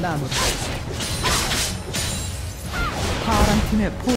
남은 파란 팀의 포